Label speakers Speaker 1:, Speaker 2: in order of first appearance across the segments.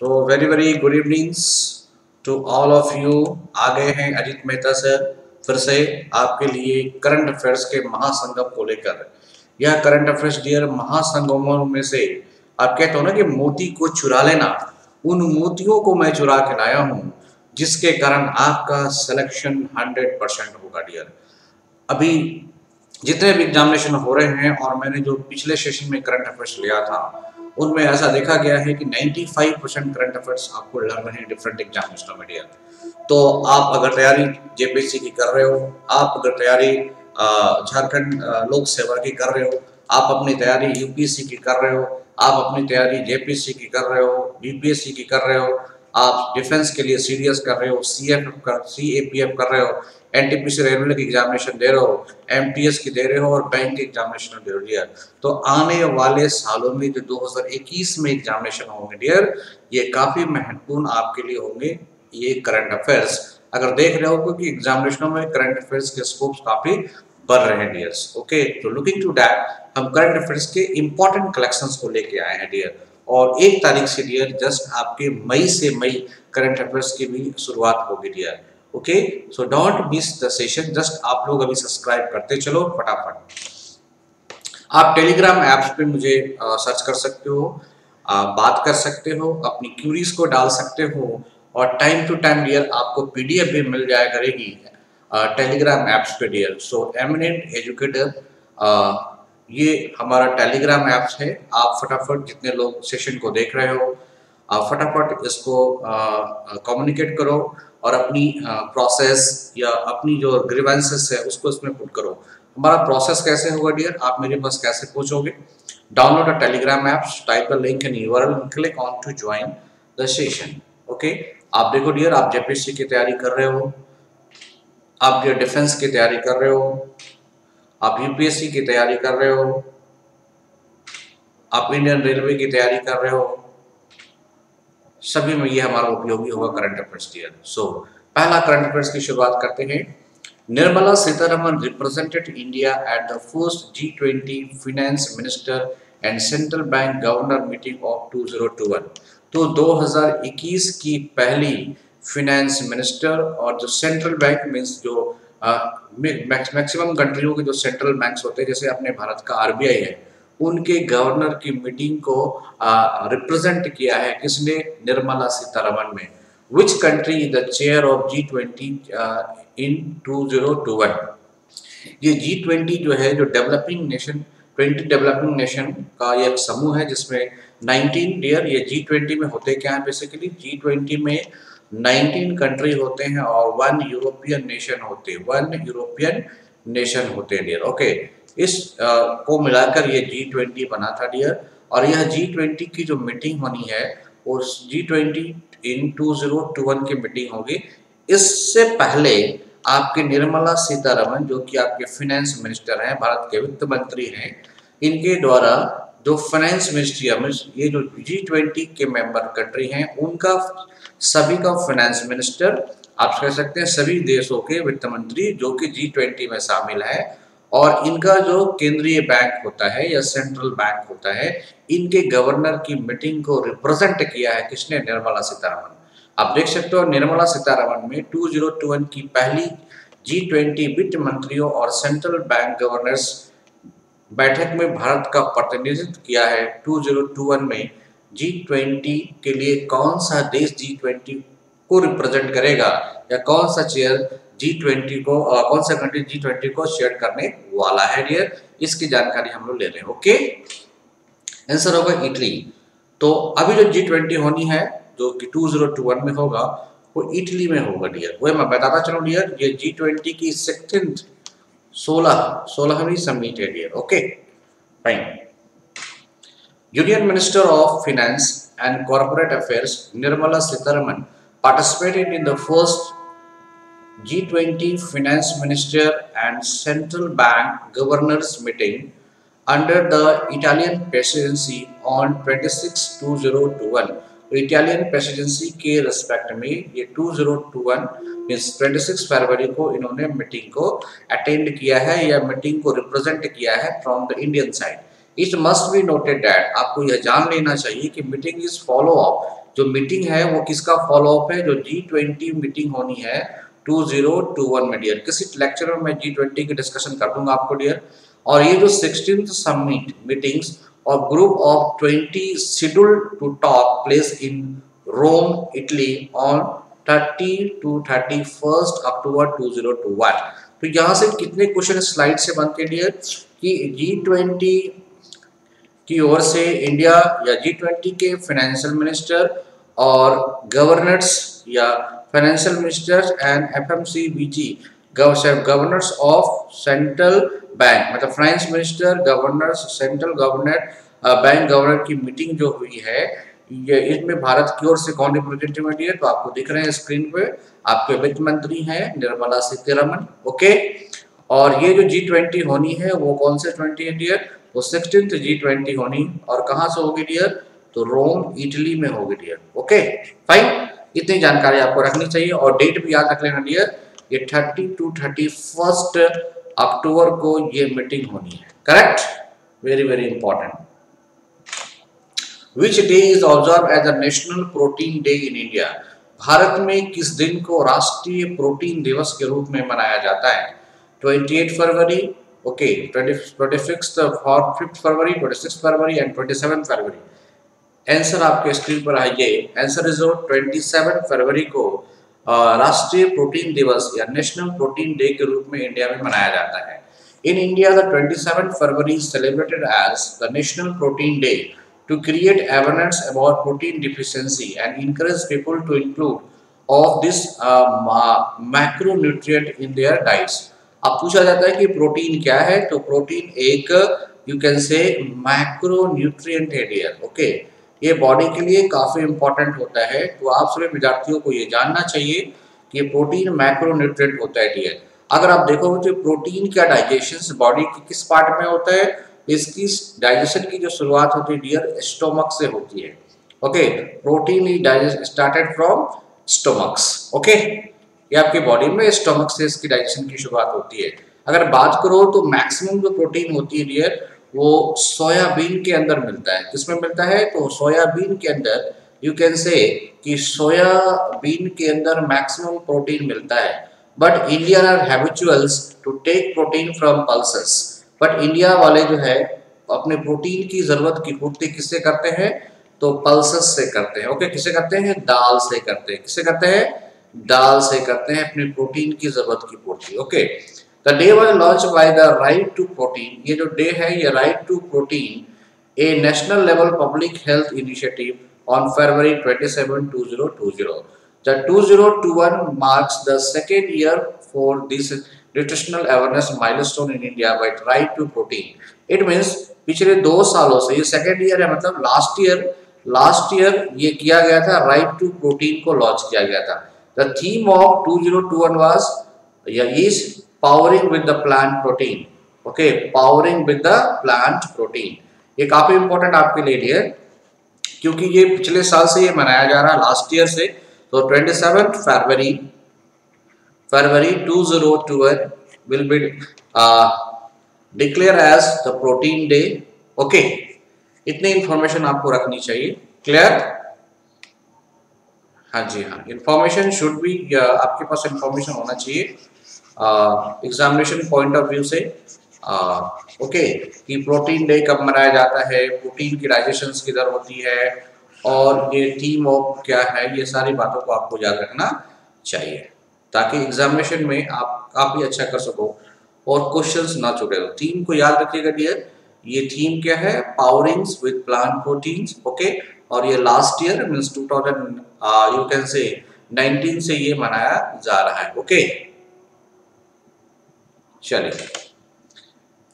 Speaker 1: So very very good evenings to all of you. आ गए हैं अजीत मेहता सर, फिर से आपके लिए करंट अफेयर्स के महासंगम को लेकर यह करंट अफेयर्स डियर महासंगमों में से आप कहते हो ना कि मोती को चुरा लेना, उन मोतियों को मैं चुरा के लाया हूँ, जिसके कारण आपका सिलेक्शन 100 परसेंट होगा डियर अभी जितने भी एग्जामिनेशन हो रहे हैं और मैंने जो पिछले सेशन में करंट अफेयर्स लिया था उनमें ऐसा देखा गया है कि 95 परसेंट करंट अफेयर्स आपको लड़ रहे हैं डिफरेंट एग्ज़ाम डियर तो आप अगर तैयारी जेपीसी की कर रहे हो, आप अगर तैयारी झारखंड लोक सेवा की कर रहे हो, आप अपनी तैयारी यूपीएससी की कर रहे हो, आप अपनी तैयारी जेपीसी की कर रहे हो बीपीएससी की कर रहे हो आप डिफेंस के लिए सीरियस कर रहे हो सी एफ़ कर सी ए पी एफ़ कर रहे हो एनटीपीसी रेलवे की एग्जामिनेशन दे रहे हो एमटीएस की दे रहे हो और बैंक की एग्जामिनेशन दे रहे हो डियर तो आने वाले सालों में जो 2021 में एग्जामिनेशन होंगे डियर ये काफ़ी महत्वपूर्ण आपके लिए होंगे ये करंट अफेयर्स अगर देख रहे हो क्योंकि एग्जामिनेशनों में करंट अफेयर्स के स्कोप काफ़ी बढ़ रहे हैं डियर्स ओके तो लुकिंग टू डैट हम करंट अफेयर्स के इंपॉर्टेंट कलेक्शंस को लेके आए हैं डियर और एक तारीख से डियर जस्ट आपके मई से मई करंट अफेयर्स की भी शुरुआत होगी dear okay so don't miss the session just आप लोग अभी सब्सक्राइब करते चलो फटाफट। आप टेलीग्राम ऐप्स पे मुझे आ, सर्च कर सकते हो आ, बात कर सकते हो अपनी क्यूरीज को डाल सकते हो और टाइम टू टाइम डियर आपको पीडीएफ भी मिल जाया करेगी टेलीग्राम ऐप्स पे डियर सो एमिनेंट एजुकेटर ये हमारा टेलीग्राम ऐप्स है। आप फटाफट जितने लोग सेशन को देख रहे हो, आप फटाफट इसको कम्युनिकेट करो और अपनी प्रोसेस या अपनी जो ग्रीवेंसेस है, उसको इसमें पुट करो। हमारा प्रोसेस कैसे होगा डियर आप मेरे पास कैसे पूछोगे download a Telegram apps type the link in URL click on to join the session okay आप देखो डियर आप जेपीएससी की तैयारी कर रहे हो, आप डिफेंस की तैयारी कर रहे हो आप यूपीएससी की तैयारी कर रहे हो, आप इंडियन रेलवे की तैयारी कर रहे हो, सभी में ये हमारा उपयोगी होगा करंट अफेयर्स डियर सो पहला करंट अफेयर्स की शुरुआत करते हैं। Nirmala Sitharaman represented India at the first G twenty finance minister and central bank governor meeting of 2021 तो 2021 की पहली फिनेंस मिनिस्टर और जो सेंट्रल बैंक मीन्स जो मैक्सिमम कंट्रियों के जो सेंट्रल बैंक्स होते हैं, जैसे अपने भारत का आरबीआई है, उनके गवर्नर की मीटिंग को रिप्रेजेंट किया है किसने? निर्मला सीतारमन में which country is the chair of G twenty in two zero two one ये जी ट्वेंटी जो है, जो developing nation twenty developing nation का एक समूह है, जिसमें 19 डियर ये जी ट्वेंटी में होते क्या है बेसिकली जी ट्वेंटी में 19 कंट्री होते हैं और वन यूरोपियन नेशन होते वन यूरोपियन नेशन होते हैं डियर ओके इस आ, को मिलाकर ये जी ट्वेंटी बना था डियर और यह जी ट्वेंटी की जो मीटिंग होनी है वो G twenty in two zero two one की मीटिंग होगी। इससे पहले आपके निर्मला सीतारमन जो कि आपके फिनेंस मिनिस्टर हैं भारत के वित्त मंत्री हैं इनके द्वारा जो फाइनेंस मिनिस्ट्री है ये जो जी ट्वेंटी के मेंबर कंट्री हैं, उनका सभी का फाइनेंस मिनिस्टर आप कह सकते हैं, सभी देशों के वित्त मंत्री जो कि जी ट्वेंटी में शामिल है और इनका जो केंद्रीय बैंक होता है या सेंट्रल बैंक होता है, इनके गवर्नर की मीटिंग को रिप्रेजेंट किया है किसने? निर्मला सीतारमन आप देख सकते हो, निर्मला सीतारमन में 2021 की पहली जी ट्वेंटी वित्त मंत्रियों और सेंट्रल बैंक गवर्नर्स बैठक में भारत का प्रतिनिधित्व किया है 2021 में जी ट्वेंटी के लिए कौन सा देश जी ट्वेंटी को रिप्रेजेंट करेगा? या कौन सा चेयर जी ट्वेंटी को और कौन सा कंट्री जी ट्वेंटी को शेयर करने वाला है डियर इसकी जानकारी हम लोग ले रहे हैं ओके आंसर होगा इटली तो अभी जो जी ट्वेंटी होनी है, जो कि टू ज़ीरो टू वन में होगा, वो इटली में होगा डियर वो मैं बताता चलूँ डियर ये जी ट्वेंटी की second Solar, Solar is submitted here. Okay, fine. Union Minister of Finance and Corporate Affairs Nirmala Sitharaman participated in the first G20 Finance Minister and Central Bank Governors meeting under the Italian presidency on 26 2021 Italian presidency के respect में ये 2021 means 26 फरवरी को इन्होंने meeting को attend किया है या meeting को रिप्रेजेंट किया है from the Indian side it must be noted that आपको यह जान लेना चाहिए कि मीटिंग इज़ फॉलो अप जो मीटिंग है वो किसका फॉलो अप है? जो जी ट्वेंटी मीटिंग होनी है टू ज़ीरो टू वन में डियर किसी लेक्चर मैं जी ट्वेंटी की डिस्कशन कर दूँगा आपको डियर और ये जो सिक्सटीन समिट मीटिंग्स और group of twenty schedule to talk place in Rome Italy on thirty to thirty October two zero two one तो यहाँ से कितने क्वेश्चन स्लाइड से बनते डियर कि जी ट्वेंटी की ओर से इंडिया या जी ट्वेंटी के फाइनेंशियल मिनिस्टर और गवर्नर्स या financial ministers and F M governors of central bank मतलब finance minister governors central governor bank governor की मीटिंग जो हुई है, ये इसमें भारत की ओर से कौन रिप्रेजेंटेटिव है? तो आपको दिख रहे हैं स्क्रीन पे, आपके वित्त मंत्री हैं निर्मला सीतारमन ओके और ये जो जी ट्वेंटी होनी है, वो कौन से ट्वेंटी है डियर तो सिक्सटीन जी ट्वेंटी होनी, और कहाँ से होगी डियर तो रोम, इटली में होगी डियर ओके फाइन इतनी जानकारी आपको रखनी चाहिए, और डेट भी याद रख लेना डियर ये thirty to thirty first October को ये मीटिंग होनी है correct very very important which day is observe as a national protein day in India Bharat में किस दिन को राष्ट्रीय प्रोटीन दिवस के रूप में मनाया जाता है? 28 फरवरी ओके 26 फॉर 5 फरवरी 26 फरवरी एंड 27 फरवरी। आंसर आपके स्क्रीन पर आइए। आंसर इज़ 27 फरवरी को राष्ट्रीय प्रोटीन दिवस या नेशनल प्रोटीन डे के रूप में इंडिया में मनाया जाता है। In India the 27 February national protein day of this uh, in their diets. अब पूछा जाता है कि प्रोटीन क्या है? तो प्रोटीन एक यू कैन से मैक्रोन्यूट्रिएंट है डियर ओके ये बॉडी के लिए काफ़ी इंपॉर्टेंट होता है। तो आप सभी विद्यार्थियों को ये जानना चाहिए कि प्रोटीन मैक्रोन्यूट्रिएंट होता है डियर अगर आप देखोगे तो प्रोटीन का डाइजेशन बॉडी के किस पार्ट में होता है? इसकी डाइजेशन की जो शुरुआत होती है डियर स्टोमक से होती है। Okay protein started from stomachs okay ये आपकी बॉडी में स्टोमक से इसकी डाइजेशन की शुरुआत होती है। अगर बात करो तो मैक्सिमम जो प्रोटीन होती है डियर वो सोयाबीन के अंदर मिलता है। किसमें मिलता है? तो सोयाबीन के अंदर यू कैन से कि सोयाबीन के अंदर मैक्सिमम प्रोटीन मिलता है। But Indian are habituals to take protein from pulses but India वाले जो है, अपने प्रोटीन की ज़रूरत की पूर्ति किससे करते हैं? तो पल्सेस से करते हैं। ओके किससे करते हैं? दाल से करते हैं। किससे करते हैं? दाल से करते हैं अपनी प्रोटीन की ज़रूरत की पूर्ति। Okay the day was launch by the right to protein ये जो डे है, ये right to protein a national level public health initiative on February 27 2020 the 2021 marks the second year for this nutritional awareness milestone in India by right to protein it means पिछले दो सालों से, ये second year है मतलब last year last year ये किया गया था राइट टू प्रोटीन को लॉन्च किया गया था। द थीम ऑफ़ 2021 वाज या is powering with the plant protein okay powering with the plant protein ये काफ़ी इंपॉर्टेंट आपके लिए है क्योंकि ये पिछले साल से ये मनाया जा रहा है लास्ट ईयर से। तो twenty seven February February 2012 will be uh, declare as the protein day. Okay, इतनी इंफॉर्मेशन आपको रखनी चाहिए। क्लियर हाँ जी हाँ। इंफॉर्मेशन शुड भी आपके पास इंफॉर्मेशन होना चाहिए। एग्जामिनेशन पॉइंट ऑफ़ व्यू से ओके okay, कि प्रोटीन डे कब मनाया जाता है प्रोटीन की डाइजेशन किधर होती है और ये टीम ऑफ़ क्या है ये सारी बातों को आपको याद रखना चाहिए ताकि एग्जामिनेशन में आप काफ़ी अच्छा कर सको और क्वेश्चंस ना छूटे थीम को याद रखिएगा डियर ये थीम क्या है powerings with plant proteins okay और ये last year means 2000 you can say 19 से ये मनाया जा रहा है ओके चलिए।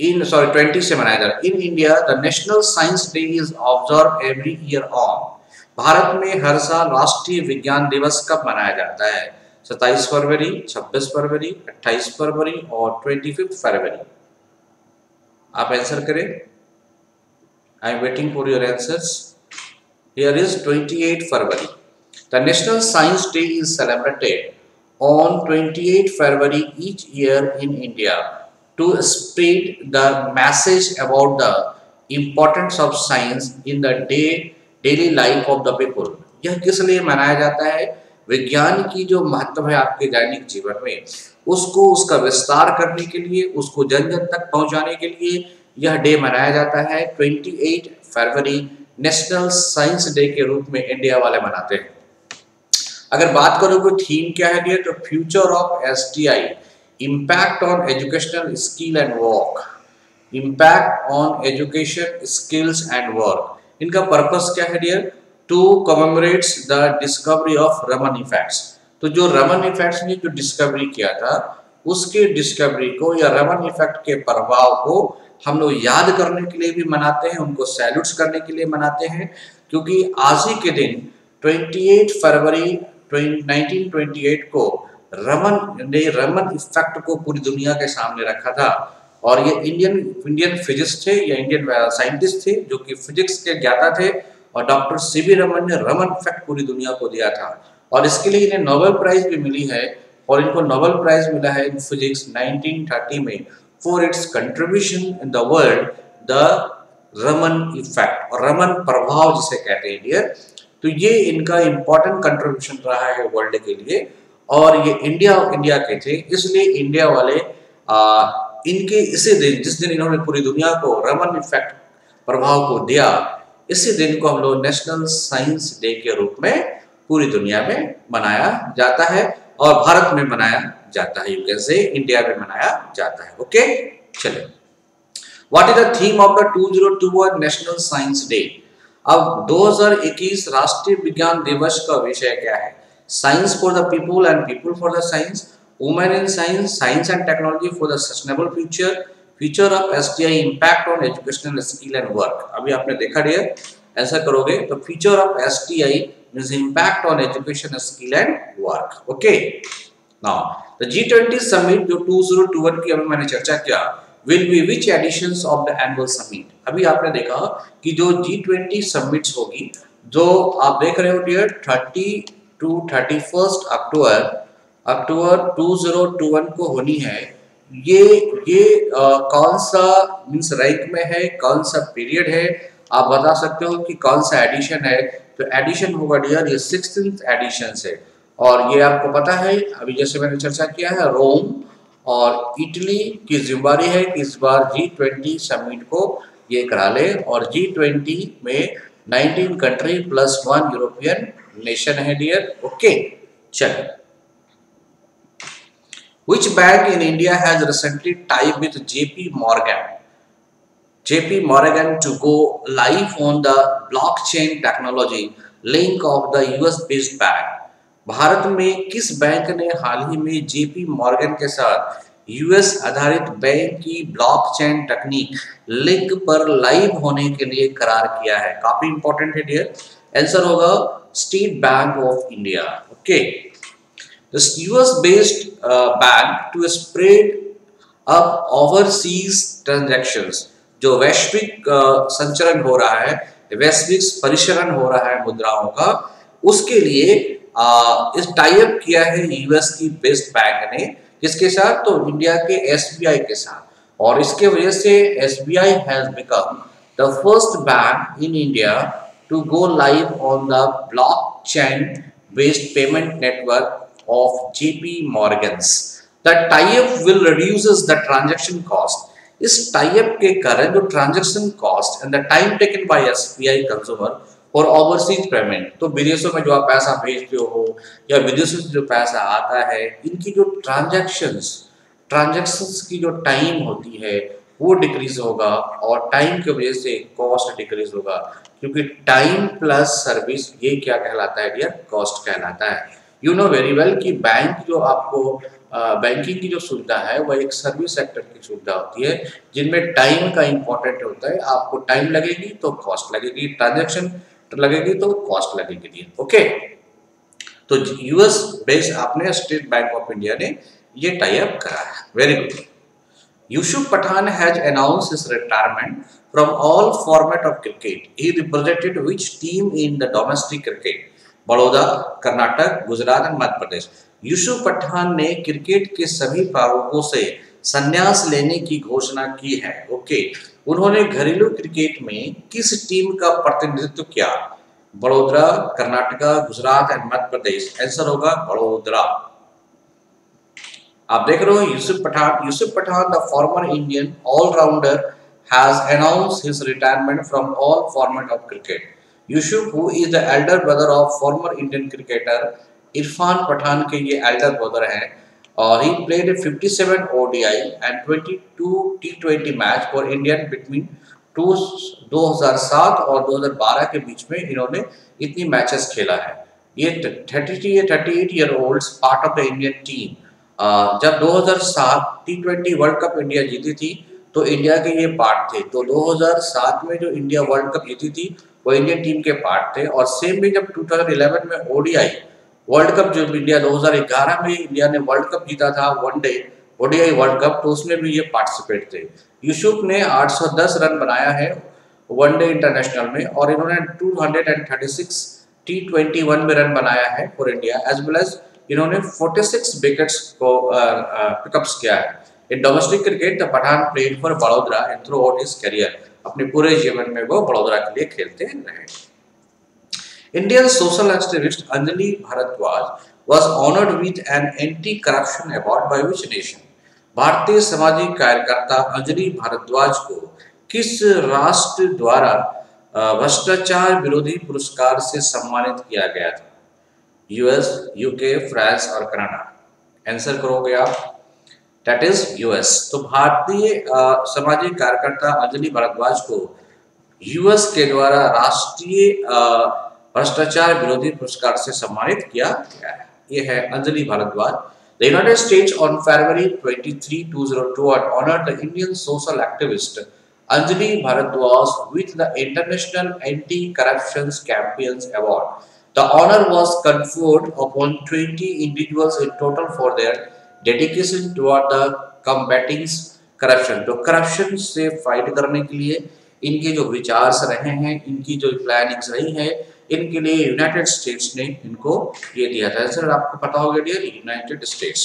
Speaker 1: इन सॉरी 20 से मनाया जा रहा है in India the national science day is observe every year on Bharat में हर साल राष्ट्रीय विज्ञान दिवस कब मनाया जाता है? सत्ताईस फरवरी, छब्बीस फरवरी, अट्ठाईस फरवरी और ट्वेंटी फिफ्थ फरवरी। आप आंसर करें। I am waiting for your answers here is 28 February. The national science day is celebrated on 28 February each year in India to spread the message about the importance of science in the day daily life of the people यह किस लिए मनाया जाता है? विज्ञान की जो महत्व है आपके दैनिक जीवन में, उसको उसका विस्तार करने के लिए, उसको जन जन तक पहुँचाने के लिए यह डे मनाया जाता है। 28 फरवरी नेशनल साइंस डे के रूप में इंडिया वाले मनाते हैं। अगर बात करोगे थीम क्या है तो future of S T I impact on educational skill and work impact on education skills and work इनका पर्पस क्या है dear to commemorates the discovery of Raman effects तो जो रमन इफेक्ट्स ने जो डिस्कवरी किया था, उसके डिस्कवरी को या रमन इफ़ेक्ट के प्रभाव को हम लोग याद करने के लिए भी मनाते हैं, उनको सैल्यूट्स करने के लिए मनाते हैं, क्योंकि आज ही के दिन 28 फरवरी 1928 को रमन, ने रमन इफ़ेक्ट को पूरी दुनिया के सामने रखा था। और ये इंडियन इंडियन फिजिक्स थे, या इंडियन साइंटिस्ट थे, जो कि फिजिक्स के ज्ञाता थे, और डॉक्टर सी वी रमन ने रमन इफ़ेक्ट पूरी दुनिया को दिया था। और इसके लिए इन्हें नोबेल प्राइज भी मिली है, और इनको नोबेल प्राइज मिला है इन फिजिक्स 1930 में for its contribution in the world the Raman effect और रमन प्रभाव जिसे कहते हैं डियर तो ये इनका इंपॉर्टेंट कंट्रीब्यूशन रहा है वर्ल्ड के लिए। और ये इंडिया इंडिया के थे। इसलिए इंडिया वाले आ, इनके इसी दिन जिस दिन इन्होंने पूरी दुनिया को रमन इफ़ेक्ट प्रभाव को दिया इसी दिन को हम लोग नेशनल साइंस डे के रूप में पूरी दुनिया में मनाया जाता है और भारत में मनाया जाता है यू से इंडिया में मनाया जाता है। ओके चलिए। What is the theme of the 2021 national science day अब 2021 राष्ट्रीय विज्ञान दिवस का विषय क्या है? Science for the people and people for the science women in science science and technology for the sustainable future future of STI impact on educational skill and work अभी आपने देखा डियर ऐसा करोगे तो future of S T I means impact on education skill and work okay now the G20 summit जो 2021 की अभी मैंने चर्चा किया will be which editions of the annual summit अभी आपने देखा कि जो G20 समिट्स होगी जो आप देख रहे हो डियर 30 टू 31 अक्टूबर अक्टूबर 2021 को होनी है। ये ये आ, कौन सा मींस रैंक में है कौन सा पीरियड है? आप बता सकते हो कि कौन सा एडिशन है? तो एडिशन होगा डियर ये सिक्स एडिशन है और ये आपको पता है अभी जैसे मैंने चर्चा किया है रोम और इटली की ज़िम्मेदारी है कि इस बार जी ट्वेंटी समिट को ये करा ले और जी ट्वेंटी में 19 country plus one European nation है डियर ओके चलो। Which bank in India has recently type with JP Morgan JP Morgan to go live on the blockchain technology link of the US based bank Bharat में किस bank ने हाल ही में JP Morgan के साथ US आधारित bank की blockchain तकनीक link पर लाइव होने के लिए करार किया है? काफ़ी इंपॉर्टेंट है डियर आंसर होगा State Bank of India okay the US based uh, bank to spread up overseas जो वैश्विक uh, संचरण हो रहा है वैश्विक परिसरण हो रहा है मुद्राओं का उसके लिए इस टाइप किया है यूएस की बेस्ट बैंक ने किसके साथ तो इंडिया के एसबीआई के साथ। और इसके वजह से SBI has become the first bank in India to go live on the blockchain based payment network of JP Morgan's the type will reduces the transaction cost इस टाइप के कारण जो transaction cost and the time taken by SBI consumer और overseas payment तो विदेशों में जो आप पैसा भेजते हो, या विदेशों से जो पैसा आता है, इनकी जो ट्रांजैक्शंस ट्रांजैक्शंस की जो टाइम होती है, वो डिक्रीज होगा और टाइम की वजह से कॉस्ट डिक्रीज होगा। क्योंकि टाइम प्लस सर्विस ये क्या कहलाता है डियर कॉस्ट कहलाता है। यू नो वेरी वेल कि बैंक जो आपको बैंकिंग की जो सुविधा है वह एक सर्विस सेक्टर की सुविधा होती है, जिनमें टाइम का इंपॉर्टेंट होता है। आपको टाइम लगेगी तो कॉस्ट लगेगी। ट्रांजेक्शन लगेगी तो कॉस्ट लगेगी ओके तो यूएस बेस्ड आपने स्टेट बैंक ऑफ़ इंडिया ने ये टाइप करा है very good Yusuf Pathan has announce his retirement from all format of cricket he represented which team in the domestic cricket Baroda, Karnataka, Gujarat and Madhya Pradesh. Yusuf Pathan ने cricket के सभी प्रारूपों से संन्यास लेने की घोषणा की है ओके उन्होंने घरेलू क्रिकेट में किस टीम का प्रतिनिधित्व किया? बड़ोदरा कर्नाटका गुजरात एंड मध्य प्रदेश। आंसर होगा बड़ोदरा। आप देख रहे हो Yusuf Pathan. Yusuf Pathan the former Indian allrounder has announced his retirement from all format of cricket. Yusuf, who is the elder brother of former Indian cricketer Irfan Pathan के ये elder brother हैं और he played 57 ODI and 22 T match for Indian between 2007 और 2012 के बीच में इन्होंने इतनी matches खेला है। ये 33 या 38 year old part of the Indian team जब 2007 टी वर्ल्ड कप इंडिया जीती थी तो इंडिया के ये पार्ट थे। तो 2007 में जो इंडिया वर्ल्ड कप जीती थी, वो इंडियन टीम के पार्ट थे। और सेम भी जब 2011 में ओडीआई वर्ल्ड कप जो इंडिया 2011 में इंडिया ने वर्ल्ड कप जीता था वनडे ओडीआई वर्ल्ड कप तो उसमें भी ये पार्टिसिपेट थे। यूसुफ ने 810 रन बनाया है वनडे इंटरनेशनल में और इन्होंने 236 टी ट्वेंटी वन में रन बनाया है for India as well as इन्होंने 46 विकेट्स को पिकअप्स किया है। In domestic cricket Pathan played for Vadodara and throughout his career अपने पूरे जीवन में वो बड़ोदरा के लिए खेलते रहे। Indian social activist Anjali Bharadwaj was honored with an anti-corruption award by which nation? भारतीय सामाजिक कार्यकर्ता अंजलि भारद्वाज को किस राष्ट्र द्वारा भ्रष्टाचार विरोधी पुरस्कार से सम्मानित किया गया था? यूएस यूके फ्रांस और कनाडा आंसर करोगे आप? दैट इज़ यूएस तो भारतीय सामाजिक कार्यकर्ता अंजलि भारद्वाज को यूएस के द्वारा राष्ट्रीय भ्रष्टाचार विरोधी पुरस्कार से सम्मानित किया गया है। यह है Anjali Bhardwaj. The United States on February 23 2002 honour the Indian social activist Anjali Bhardwaj with the international anti corruption champions award the honour was conferred upon 20 individuals in total for their dedication toward the combating corruption तो corruption से fight करने के लिए इनके जो विचार रहे हैं, इनकी जो प्लानिंग्स रही हैं इनके लिए यूनाइटेड स्टेट्स ने इनको ये दिया था। सर, आपको पता होगा dear United States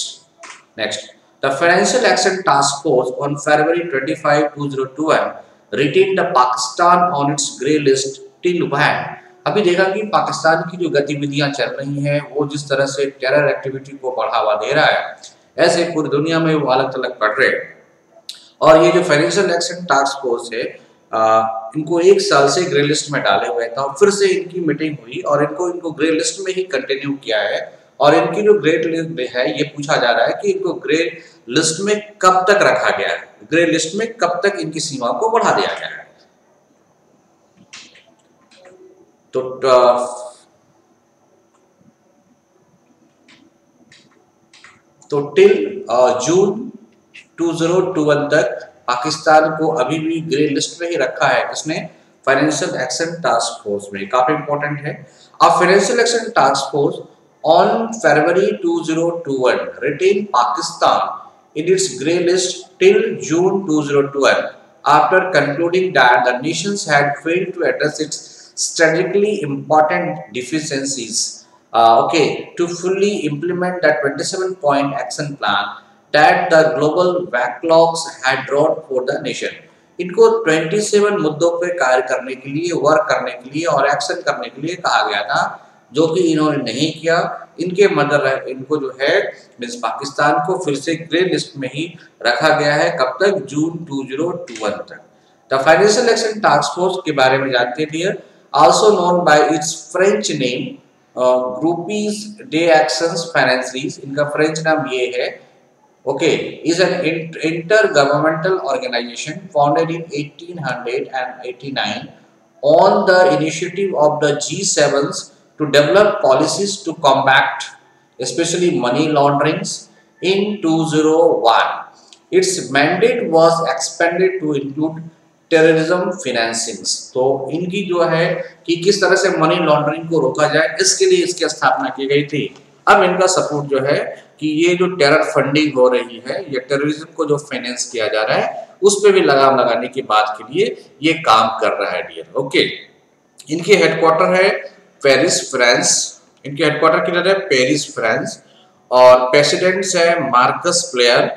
Speaker 1: next the financial action task force on February 25 2021 retain the Pakistan on its grey list till when अभी देखा कि पाकिस्तान की जो गतिविधियाँ चल रही हैं, वो जिस तरह से टेरर एक्टिविटी को बढ़ावा दे रहा है, ऐसे पूरी दुनिया में वो अलग अलग बढ़ रहे हैं। और ये जो फाइनेंशियल एक्शन टास्क फोर्स है इनको एक साल से ग्रे लिस्ट में डाले हुए था फिर से इनकी मीटिंग हुई और इनको इनको ग्रे लिस्ट में ही कंटिन्यू किया है और इनकी जो ग्रे लिस्ट है, ये पूछा जा रहा है कि इनको ग्रे लिस्ट में कब तक रखा गया है? ग्रे लिस्ट में कब तक इनकी सीमा को बढ़ा दिया गया है? तो तो टिल जून 2021 तक पाकिस्तान को अभी भी ग्रे लिस्ट में ही रखा है किसने फाइनेंशियल एक्शन टास्क फोर्स में काफ़ी इंपॉर्टेंट है अब financial action task force on February 2021 retain Pakistan in its grey list till June 2012 after concluding that the nations had failed to address its strategically important deficiencies uh, okay to fully implement that 27 point action plan that the global backlogs had drawn for the nation. इनको 27 मुद्दों पे कार्य करने के लिए work करने के लिए और एक्शन करने के लिए कहा गया था, जो कि इन्होंने नहीं किया। इनके मदर, इनको जो है मीन्स पाकिस्तान को फिर से ग्रे लिस्ट में ही रखा गया है, कब तक? जून 2021 तक। The financial action task force के बारे में जानते थे also known by its French name ग्रुपीज डे एक्शंस फाइनेंसरीज इनका फ्रेंच नाम ये है। Okay is an intergovernmental organization founded in 1889 on the initiative of the G7s to develop policies to combat especially money launderings in 201 its mandate was expanded to include terrorism financings तो इनकी जो है कि किस तरह से मनी लॉन्ड्रिंग को रोका जाए इसके लिए इसकी स्थापना की गई थी अब इनका सपोर्ट जो है कि ये जो टेरर फंडिंग हो रही है, या टेररिज्म को जो फाइनेंस किया जा रहा है, उस पर भी लगाम लगाने की बात के लिए ये काम कर रहा है डियर ओके इनके हेडक्वार्टर है पेरिस फ्रांस इनके हेडक्वार्टर किधर है? पेरिस फ्रांस और प्रेसिडेंट्स है मार्कस प्लेयर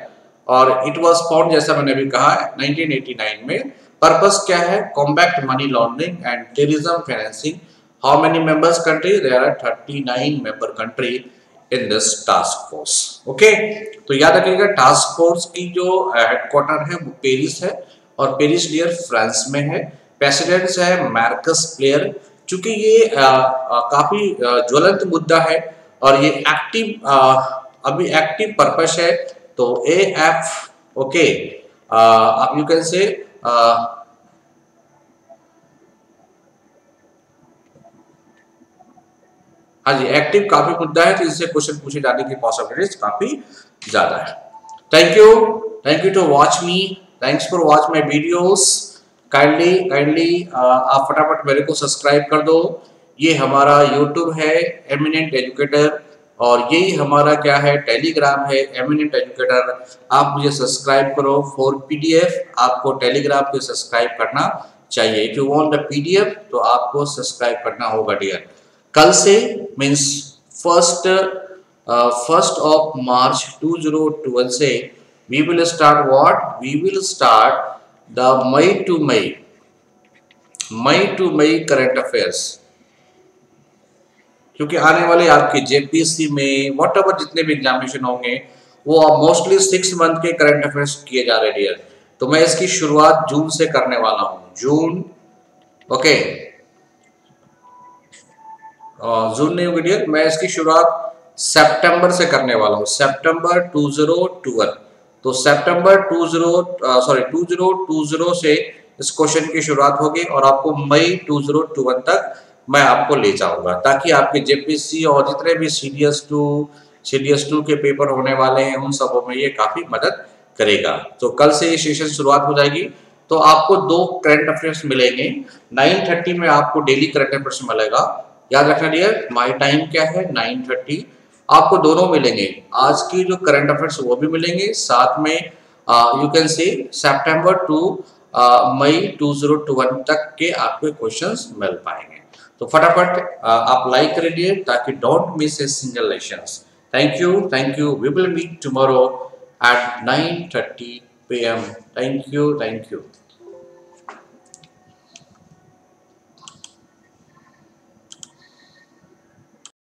Speaker 1: और इट वाज फाउंड जैसा मैंने अभी कहा 1989 में पर्पस क्या है? Combat money laundering and terrorism financing how many members country there are 39 member country in this task force okay तो याद रखिएगा टास्क फोर्स की जो हेडक्वार्टर है वो पेरिस है और पेरिस डियर फ्रांस में है। प्रेसिडेंट्स है मार्कस प्लेयर चूँकि ये आ, आ, काफ़ी ज्वलंत मुद्दा है और ये एक्टिव अभी एक्टिव पर्पस है। तो ए एफ़ ओके आप यू कैन से हाँ जी एक्टिव काफ़ी मुद्दा है तो इससे क्वेश्चन पूछे जाने की पॉसिबिलिटीज काफ़ी ज़्यादा है। Thank you thank you to watch me thanks for watch my videos kindly kindly आप फटाफट मेरे को सब्सक्राइब कर दो। ये हमारा यूट्यूब है एमिनेंट एजुकेटर और यही हमारा क्या है टेलीग्राम है एमिनेंट एजुकेटर आप मुझे सब्सक्राइब करो फॉर पीडीएफ आपको टेलीग्राम पे सब्सक्राइब करना चाहिए। If you want the PDF तो आपको सब्सक्राइब करना होगा डियर कल से means first first of March 2012 से we will start what we will start the May to May May to May current affairs क्योंकि आने वाले आपके जेपीएससी में वट एवर जितने भी एग्जामिनेशन होंगे, वो मोस्टली सिक्स मंथ के करंट अफेयर्स किए जा रहे हैं तो मैं इसकी शुरुआत जून से करने वाला हूँ, जून ओके जून नहीं होगी डियर मैं इसकी शुरुआत सितंबर से करने वाला हूँ। सितंबर 2021 तो सितंबर 20 सॉरी 2020 से इस क्वेश्चन की शुरुआत होगी और आपको मई 2021 तक मैं आपको ले जाऊँगा, ताकि आपके जेपीसी और जितने भी C D S two C D S two के पेपर होने वाले हैं, उन सबों में ये काफ़ी मदद करेगा। तो कल से ये सेशन शुरुआत हो जाएगी। तो आपको दो करंट अफेयर्स मिलेंगे। 9:30 में आपको डेली करंट अफेयर्स मिलेगा। याद रखना डियर माय टाइम क्या है? 9:30 आपको दोनों मिलेंगे। आज की जो करंट अफेयर्स वो भी मिलेंगे। साथ में यू कैन से सितंबर टू मई 2021 तक के आपके क्वेश्चंस मिल पाएँगे। तो फटाफट आप लाइक कर लीजिए ताकि don't miss a single lesson thank you thank you we will meet tomorrow at 9:30 PM thank you thank you